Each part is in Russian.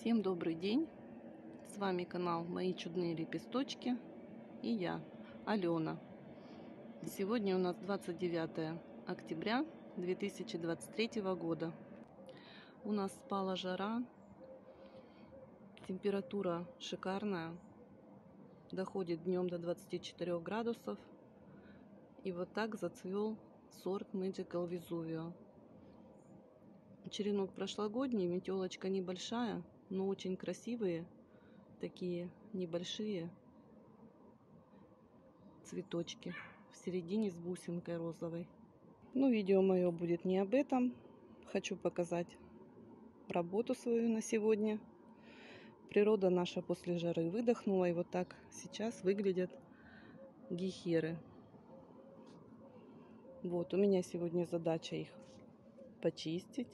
Всем добрый день! С вами канал Мои чудные лепесточки и я, Алена. Сегодня у нас 29 октября 2023 года. У нас спала жара, температура шикарная, доходит днем до 24 градусов. И вот так зацвел сорт Magical Vesuvio. Черенок прошлогодний, метелочка небольшая, но очень красивые, такие небольшие цветочки в середине с бусинкой розовой. Ну, видео мое будет не об этом. Хочу показать работу свою на сегодня. Природа наша после жары выдохнула, и вот так сейчас выглядят гехеры. Вот, у меня сегодня задача их почистить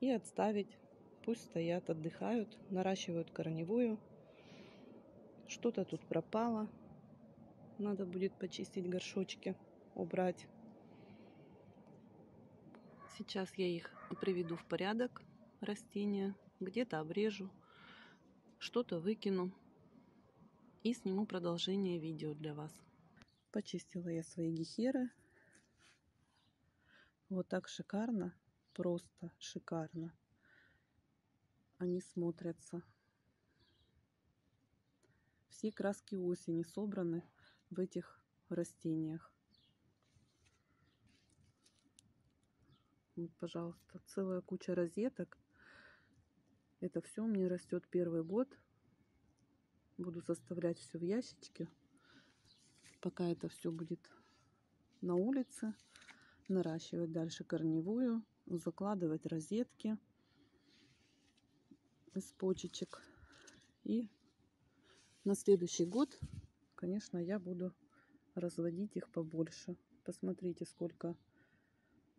и отставить. Пусть стоят, отдыхают, наращивают корневую. Что-то тут пропало. Надо будет почистить горшочки, убрать. Сейчас я их приведу в порядок, растения. Где-то обрежу, что-то выкину и сниму продолжение видео для вас. Почистила я свои гехеры. Вот так шикарно просто шикарно. Они смотрятся. Все краски осени собраны в этих растениях. Вот, пожалуйста, целая куча розеток. Это все меня растет первый год. Буду составлять все в ящичке. Пока это все будет на улице. Наращивать дальше корневую закладывать розетки из почечек. И на следующий год, конечно, я буду разводить их побольше. Посмотрите, сколько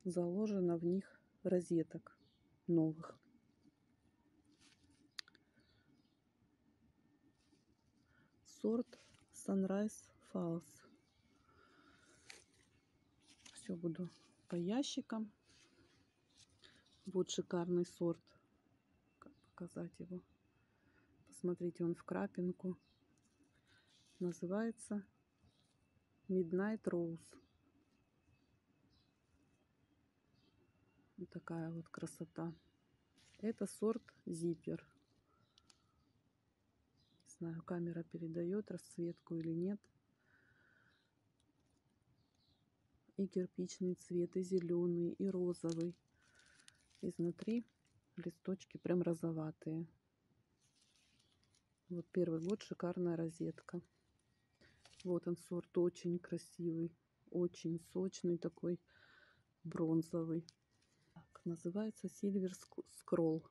заложено в них розеток новых. Сорт Sunrise Falls. Все буду по ящикам. Вот шикарный сорт. Как показать его? Посмотрите, он в крапинку. Называется Midnight Rose. Вот такая вот красота. Это сорт Зиппер. Не знаю, камера передает расцветку или нет. И кирпичный цвет, и зеленый, и розовый изнутри листочки прям розоватые. Вот первый год шикарная розетка. Вот он сорт очень красивый, очень сочный такой, бронзовый. Так, называется Silver Scroll.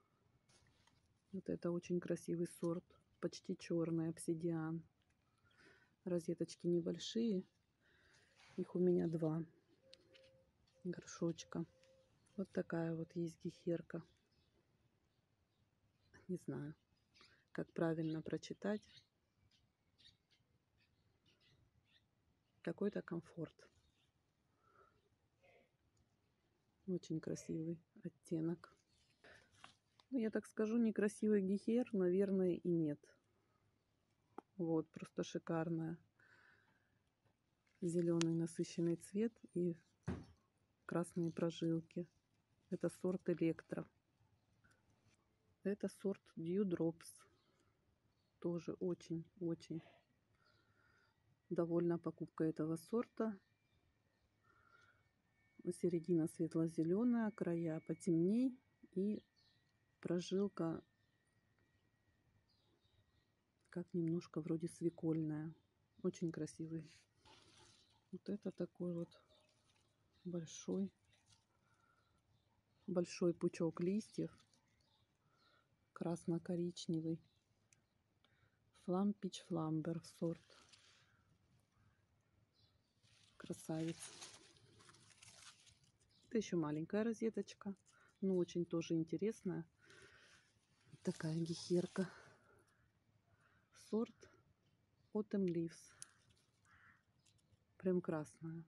Вот это очень красивый сорт, почти черный обсидиан. Розеточки небольшие, их у меня два горшочка. Вот такая вот есть гехерка. Не знаю, как правильно прочитать. Какой-то комфорт. Очень красивый оттенок. Ну, я так скажу, некрасивый гехер, наверное, и нет. Вот, просто шикарная. Зеленый насыщенный цвет и красные прожилки. Это сорт Электро. Это сорт Dewdrops. Тоже очень-очень довольна покупкой этого сорта. Середина светло-зеленая, края потемней и прожилка как немножко вроде свекольная. Очень красивый. Вот это такой вот большой большой пучок листьев, красно-коричневый, флампич фламбер сорт. Красавец. Это еще маленькая розеточка, но очень тоже интересная. Такая гехерка. Сорт Autumn Leaves. Прям красная.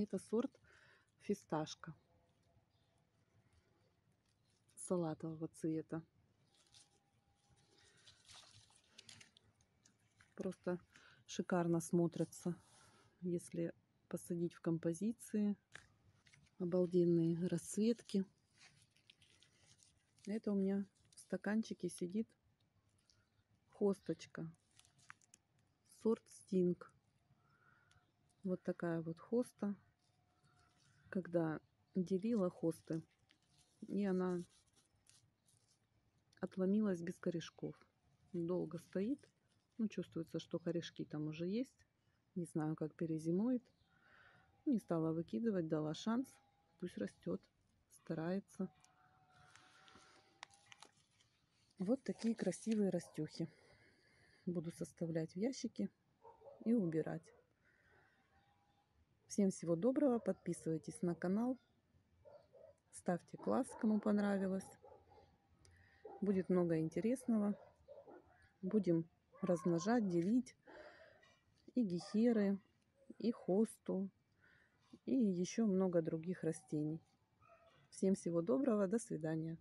Это сорт фисташка салатового цвета. Просто шикарно смотрятся, если посадить в композиции. Обалденные расцветки. Это у меня в стаканчике сидит хосточка. Сорт Стинг. Вот такая вот хоста. Когда делила хосты, и она отломилась без корешков. Долго стоит. Ну, чувствуется, что корешки там уже есть. Не знаю, как перезимует. Не стала выкидывать, дала шанс. Пусть растет, старается. Вот такие красивые растюхи. Буду составлять в ящики и убирать. Всем всего доброго. Подписывайтесь на канал. Ставьте класс, кому понравилось. Будет много интересного. Будем размножать, делить и гехеры, и хосту, и еще много других растений. Всем всего доброго, до свидания.